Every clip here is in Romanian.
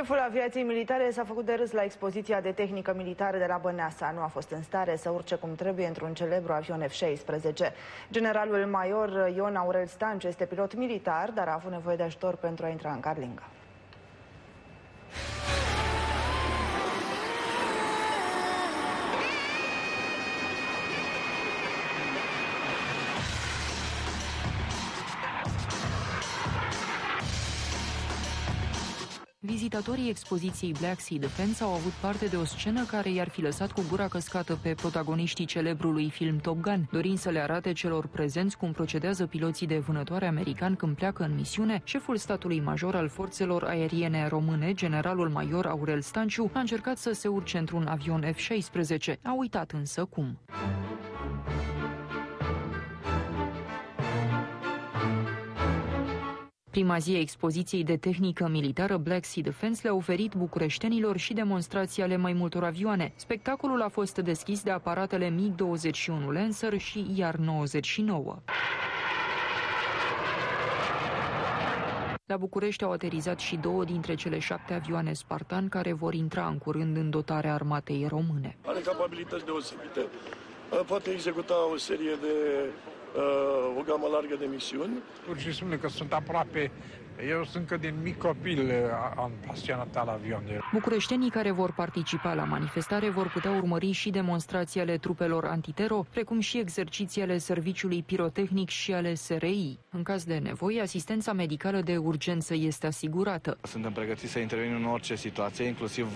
Șeful aviației militare s-a făcut de râs la expoziția de tehnică militară de la Băneasa. Nu a fost în stare să urce cum trebuie într-un celebru avion F-16. Generalul major Ion Aurel Stanciu este pilot militar, dar a avut nevoie de ajutor pentru a intra în Carlinga. Vizitatorii expoziției Black Sea Defense au avut parte de o scenă care i-ar fi lăsat cu gura căscată pe protagoniștii celebrului film Top Gun, dorind să le arate celor prezenți cum procedează piloții de vânătoare american când pleacă în misiune, șeful statului major al forțelor aeriene române, generalul major Aurel Stanciu, a încercat să se urce într-un avion F-16. A uitat însă cum. Prima zi a expoziției de tehnică militară Black Sea Defense le-a oferit bucureștenilor și demonstrații ale mai multor avioane. Spectacolul a fost deschis de aparatele MiG-21 Lancer și IAR-99. La București au aterizat și două dintre cele șapte avioane Spartan care vor intra în curând în dotarea armatei române. Are capabilități deosebite. Poate executa o serie de uh, o gamă largă de misiuni. Pur și simplu că sunt aproape eu sunt că din mic copil am pasionat al avionului. Bucureștenii care vor participa la manifestare vor putea urmări și demonstrații ale trupelor antitero, precum și exerciții ale serviciului pirotehnic și ale SRI. În caz de nevoie, asistența medicală de urgență este asigurată. Suntem pregătiți să intervenim în orice situație, inclusiv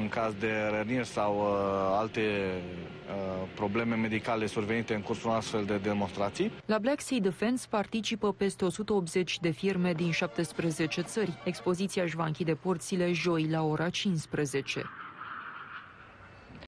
în caz de răniri sau uh, alte uh, probleme medicale survenite în cursul astfel de demonstrații. La Black Sea Defense participă peste 180 de firme din 17 țări. Expoziția își va închide porțile joi la ora 15.